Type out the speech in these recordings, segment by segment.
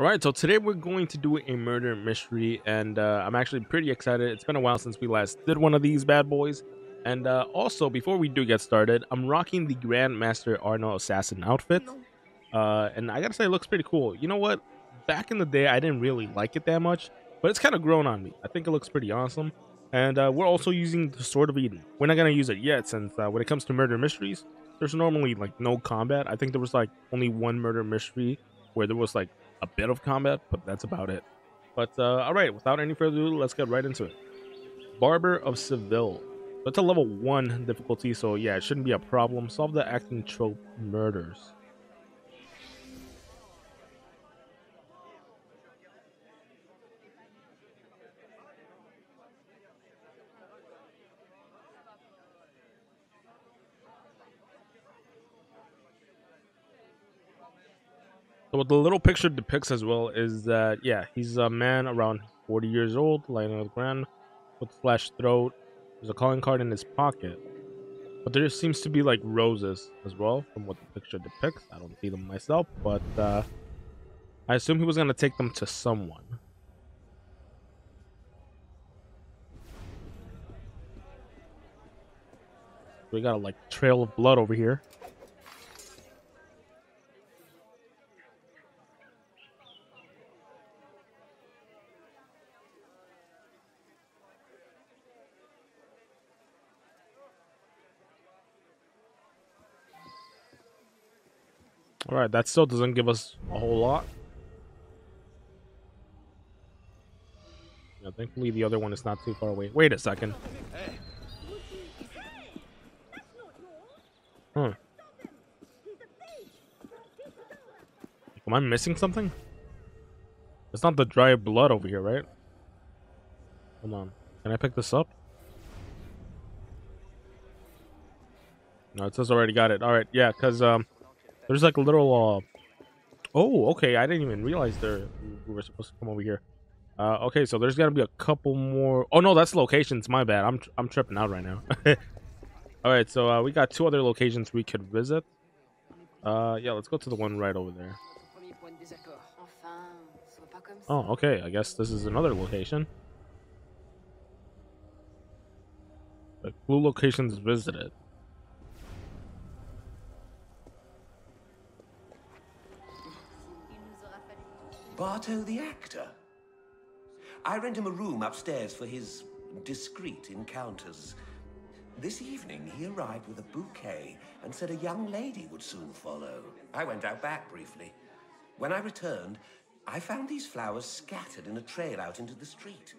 All right, so today we're going to do a murder mystery, and uh, I'm actually pretty excited. It's been a while since we last did one of these bad boys. And uh, also, before we do get started, I'm rocking the Grandmaster Arno Assassin outfit. Uh, and I gotta say, it looks pretty cool. You know what? Back in the day, I didn't really like it that much, but it's kind of grown on me. I think it looks pretty awesome. And uh, we're also using the Sword of Eden. We're not gonna use it yet, since uh, when it comes to murder mysteries, there's normally like no combat. I think there was like only one murder mystery where there was like a bit of combat, but that's about it. But uh, all right, without any further ado, let's get right into it. Barber of Seville. That's a level one difficulty, so yeah, it shouldn't be a problem. Solve the acting trope murders. So what the little picture depicts as well is that yeah, he's a man around 40 years old, lying on the ground with a slashed throat. There's a calling card in his pocket. But there seems to be like roses as well from what the picture depicts. I don't see them myself, but uh, I assume he was gonna take them to someone. We got a like trail of blood over here. All right, that still doesn't give us a whole lot. Yeah, thankfully the other one is not too far away. Wait a second. Huh. Am I missing something? It's not the dry blood over here, right? Hold on. Can I pick this up? No, it says already got it. All right, yeah, because um, there's like a little. Uh... Oh, okay. I didn't even realize there we were supposed to come over here. Uh, okay, so there's got to be a couple more. Oh no, that's locations. My bad. I'm I'm tripping out right now. All right, so uh, we got two other locations we could visit. Uh, yeah, let's go to the one right over there. Oh, okay. I guess this is another location. The blue locations visited. Bartow the actor. I rent him a room upstairs for his discreet encounters. This evening, he arrived with a bouquet and said a young lady would soon follow. I went out back briefly. When I returned, I found these flowers scattered in a trail out into the street.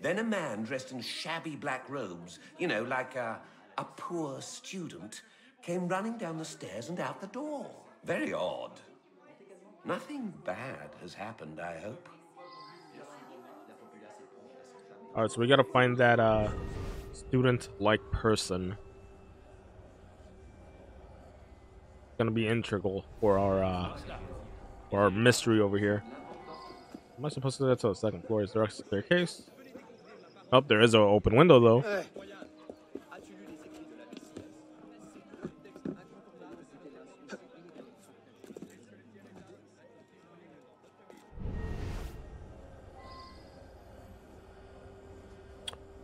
Then a man dressed in shabby black robes, you know, like a, a poor student, came running down the stairs and out the door. Very odd. Nothing bad has happened, I hope. All right, so we gotta find that uh, student-like person. It's gonna be integral for our uh, for our mystery over here. Am I supposed to get to the second floor? Is there a staircase? Oh, there is an open window though.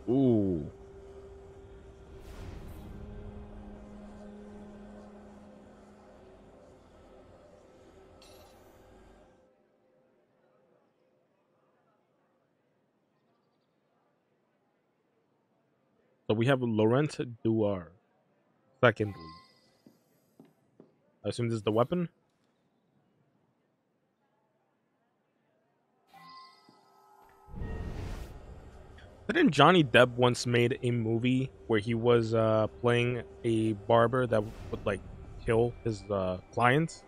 Ooh. So we have Laurent Duar. Secondly. I assume this is the weapon? Didn't Johnny Depp once made a movie where he was uh, playing a barber that would like kill his uh, clients?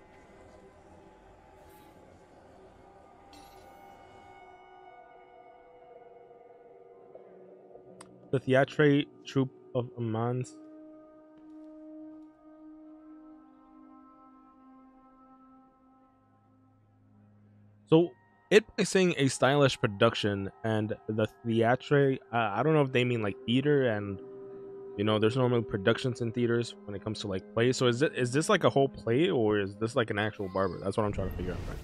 The Theatre Troupe of Amans. So it by saying a stylish production and the theatre uh, i don't know if they mean like theater and you know there's normally productions in theaters when it comes to like plays so is it is this like a whole play or is this like an actual barber that's what i'm trying to figure out right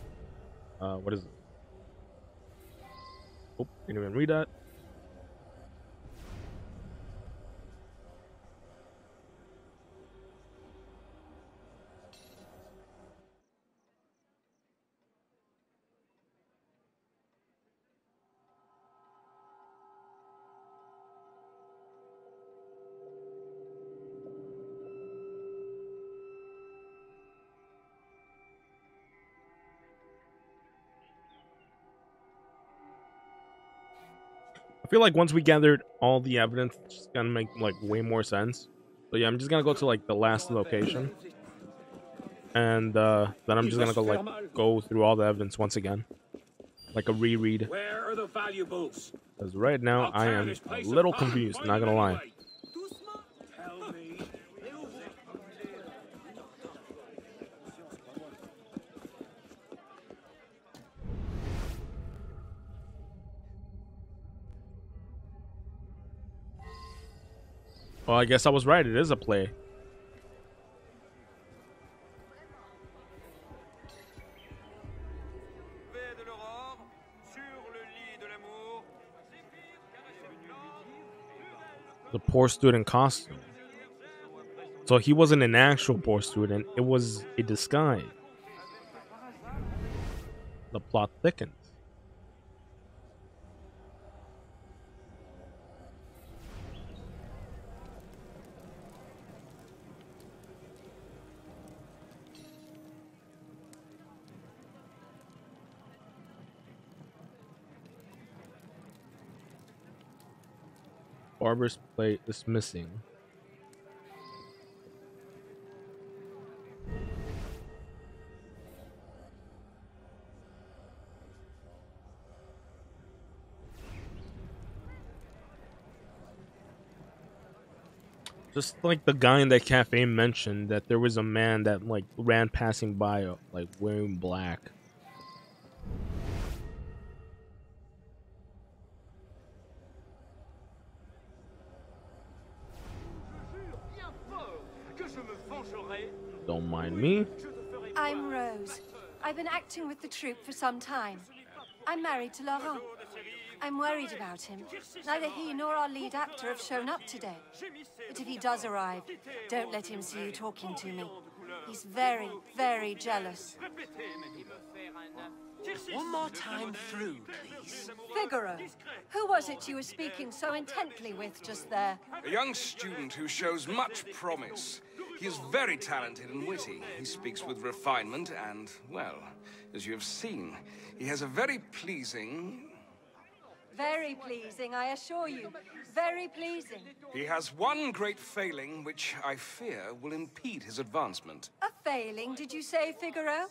Uh, what is it? Oh, didn't even read that. I feel like once we gathered all the evidence, it's gonna make like way more sense. So yeah, I'm just gonna go to like the last location, and uh, then I'm just gonna go like go through all the evidence once again, like a reread. Where are the valuables? Because right now I am a little confused. Not gonna lie. I guess I was right. It is a play. The poor student costume. So he wasn't an actual poor student. It was a disguise. The plot thickens. Barber's plate is missing. Just like the guy in that cafe mentioned that there was a man that like ran passing by uh, like wearing black. Don't mind me. I'm Rose. I've been acting with the troupe for some time. I'm married to Laurent. I'm worried about him. Neither he nor our lead actor have shown up today. But if he does arrive, don't let him see you talking to me. He's very, very jealous. One more time through, please. Figaro, who was it you were speaking so intently with just there? A young student who shows much promise. He is very talented and witty. He speaks with refinement and, well, as you have seen, he has a very pleasing. Very pleasing, I assure you. Very pleasing. He has one great failing which I fear will impede his advancement. A failing, did you say, Figaro?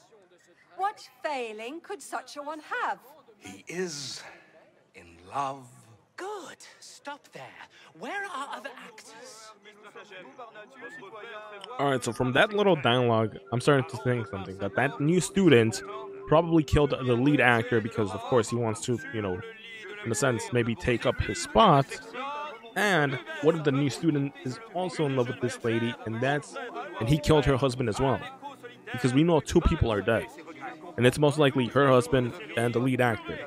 What failing could such a one have? He is in love. Good. Stop there. Where are other actors? All right, so from that little dialogue, I'm starting to think something that that new student probably killed the lead actor because, of course, he wants to, you know, in a sense, maybe take up his spot. And what if the new student is also in love with this lady, and that's and he killed her husband as well? Because we know two people are dead, and it's most likely her husband and the lead actor.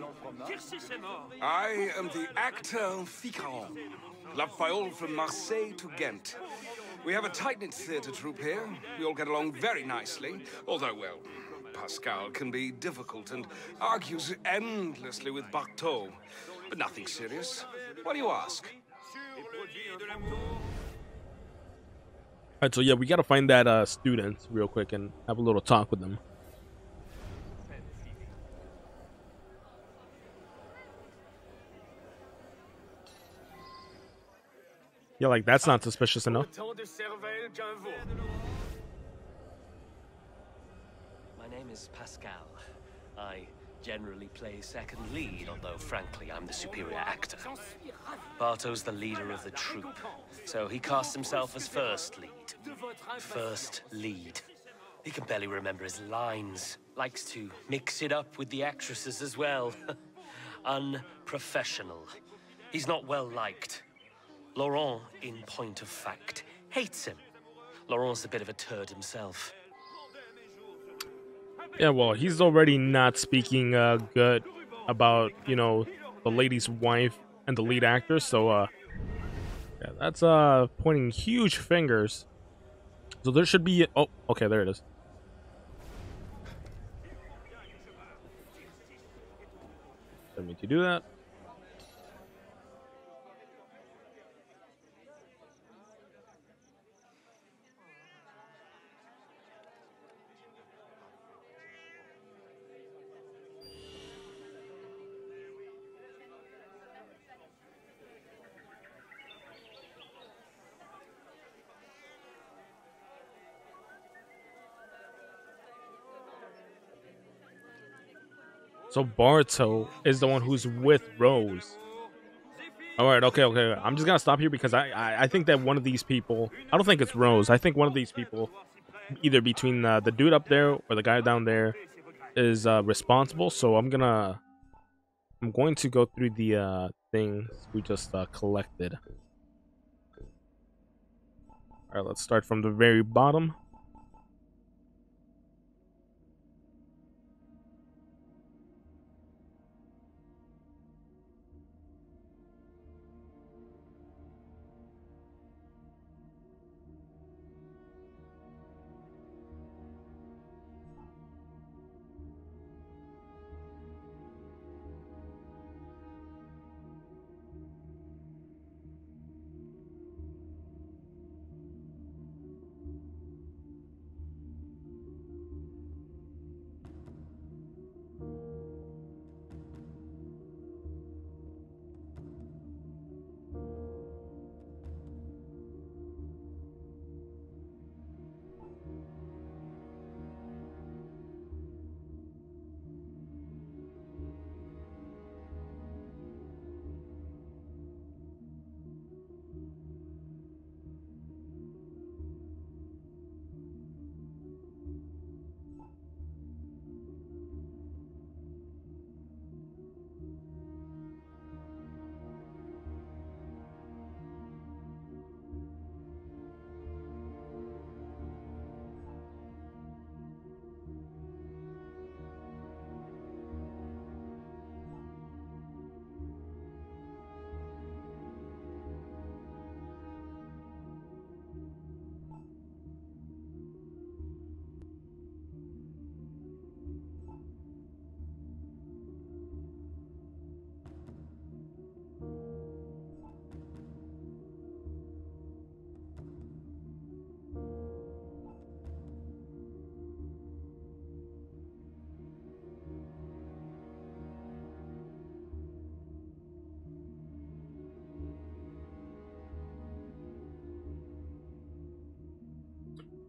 I am the actor Ficaron, La Fayol from Marseille to Ghent. We have a tight-knit theatre troupe here. We all get along very nicely, although, well, Pascal can be difficult and argues endlessly with Barteau. But nothing serious. What do you ask? All right, so yeah, we gotta find that uh, student real quick and have a little talk with them. Yeah, like that's not suspicious enough. My name is Pascal. I generally play second lead, although frankly, I'm the superior actor. Barto's the leader of the troupe, so he casts himself as first lead. First lead. He can barely remember his lines. Likes to mix it up with the actresses as well. Unprofessional. He's not well liked. Laurent, in point of fact, hates him. Laurent's a bit of a turd himself. Yeah, well, he's already not speaking uh, good about you know the lady's wife and the lead actor. So, uh, yeah, that's uh pointing huge fingers. So there should be. Oh, okay, there it is. Didn't mean to do that. So Barto is the one who's with Rose. All right, okay, okay. I'm just gonna stop here because I, I, I think that one of these people. I don't think it's Rose. I think one of these people, either between uh, the dude up there or the guy down there, is uh, responsible. So I'm gonna, I'm going to go through the uh, things we just uh, collected. All right, let's start from the very bottom.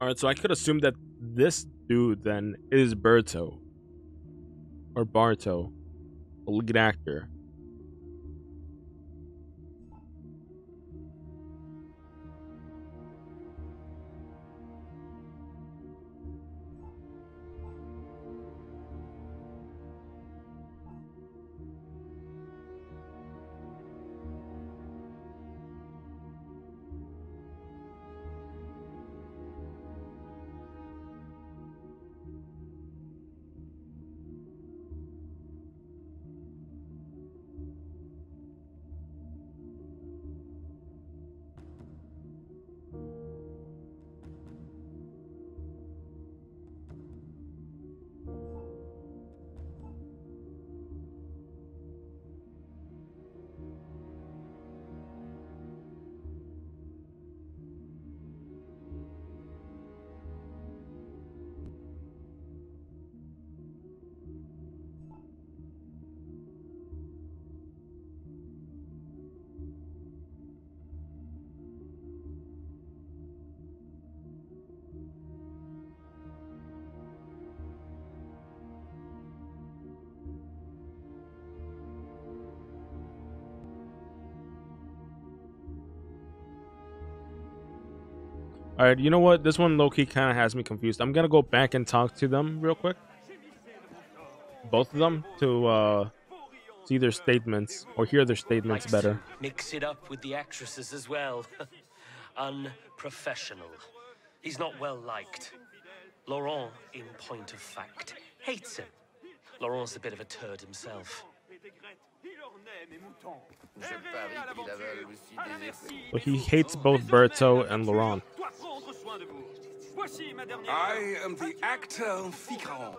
All right, so I could assume that this dude then is Berto or Barto, A lead actor. All right, you know what? This one low key kind of has me confused. I'm gonna go back and talk to them real quick. Both of them to uh, see their statements or hear their statements better. Mix it up with the actresses as well. Unprofessional. He's not well liked. Laurent, in point of fact, hates him. Laurent's a bit of a turd himself. Je parie qu'il avale aussi des effets. But he hates both Berto and Laurent. I am the actor Ficaron,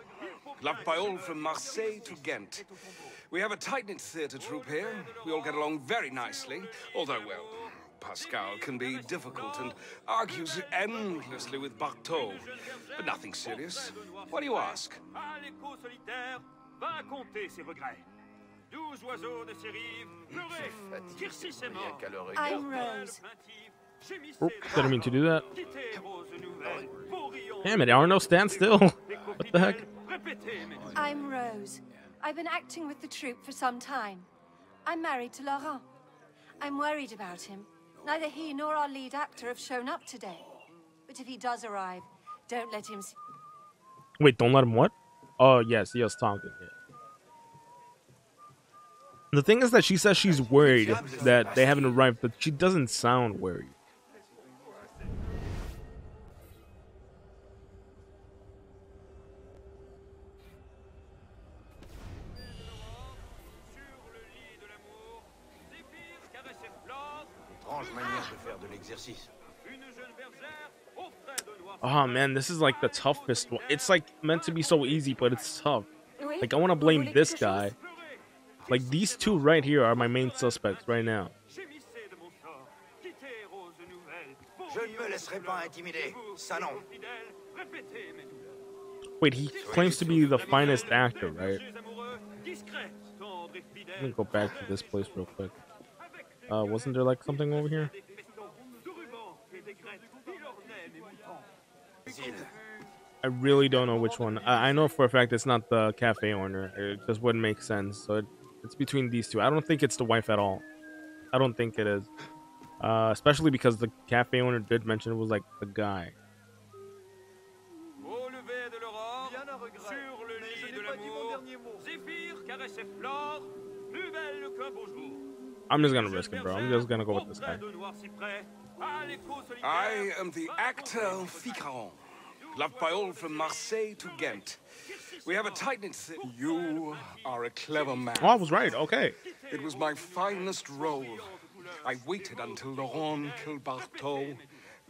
loved by all from Marseille to Ghent. We have a tight-knit theatre troupe here. We all get along very nicely, although, well, Pascal can be difficult and argues endlessly with Bartaux. But nothing serious. What do you ask? Douze oiseaux de ses rives, pleurez, Fatigué, Kircis c'est est rien mort. qu'à le regarder. I'm Rose. Oh, didn't mean to do that. Quittez Rose Nouvelle, Bourillon, Damn it, Arno, stand still. What the heck? répétez, mes doux. I'm Rose. I've been acting with the troupe for some time. I'm married to Laurent. I'm worried about him. Neither he nor our lead actor have shown up today. But if he does arrive, don't let him see. Wait, don't let him what? Oh, yes, he was talking. Yeah. The thing is that she says she's worried that they haven't arrived, but she doesn't sound worried. Oh man, this is like the toughest one. It's like meant to be so easy, but it's tough. Like I want to blame this guy. Like these two right here are my main suspects right now. Gémissez de mon sort, quittez Rose Nouvelle, Je ne me laisserai pas intimider. Ça non. fidèle, répétez, mes doux. Wait, he claims to be the finest actor, right? Bergers amoureux, discrets, tendres et Let me go back to this place real quick. Uh, wasn't there like something over here? des festons, de rubans et d'aigrettes, il ornait mes moutons. Zil. I really don't know which one. I, I know for a fact it's not the cafe owner. It just wouldn't make sense. So it, it's between these two. I don't think it's the wife at all. I don't think it is. Uh, especially because the cafe owner did mention it was like the guy. Au lever de l'aurore, sur le lit de l'amour, Zéphyr caressait Flore, plus belle qu'un beau jour. I'm just gonna risk it, bro. I'm just gonna go with this guy. Auprès de noirs cyprès, à l'écho solitaire, I am the actor Ficaron, loved by all from Marseille to Ghent. We have a tight-knit theatre. You are a clever man. Oh, I was right. Okay. It was my finest role. I waited until Laurent killed Bartaux.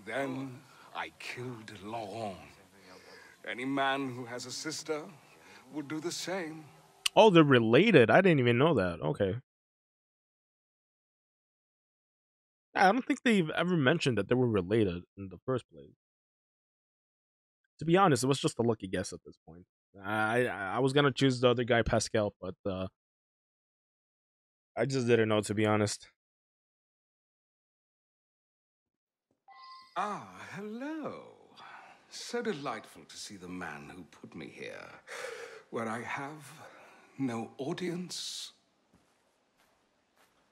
Then I killed Laurent. Any man who has a sister would do the same. Oh, they're related. I didn't even know that. Okay. I don't think they've ever mentioned that they were related in the first place. To be honest, it was just a lucky guess at this point. I I was gonna choose the other guy, Pascal, but uh, I just didn't know. To be honest. Ah, hello. So delightful to see the man who put me here, where I have no audience.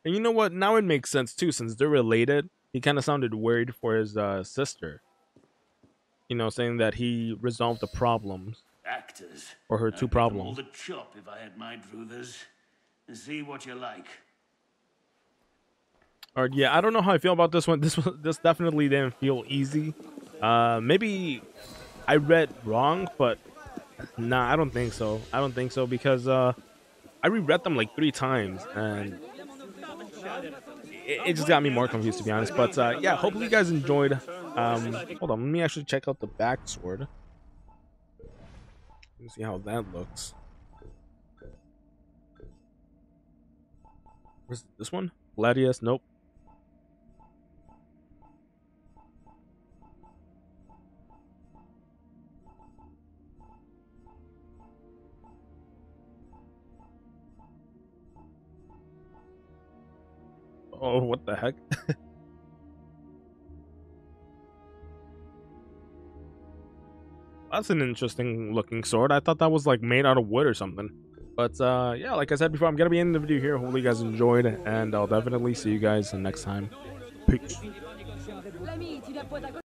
And you know what? Now it makes sense too, since they're related. He kind of sounded worried for his uh, sister. You know, saying that he resolved the problems Actors. or her two give all problems. the chop if I had my druthers. See what you like. Or yeah, I don't know how I feel about this one. This one, this definitely didn't feel easy. Uh, maybe I read wrong, but nah, I don't think so. I don't think so because uh, I reread them like three times and it, it just got me more confused to be honest. But uh, yeah, hopefully you guys enjoyed. Um, hold on, let me actually check out the back sword. Let me see how that looks. Where's this one? Gladius? Nope. Oh, what the heck? That's an interesting looking sword. I thought that was like made out of wood or something. But uh, yeah, like I said before, I'm gonna be ending the video here. Hopefully, you guys enjoyed, and I'll definitely see you guys next time. Peace.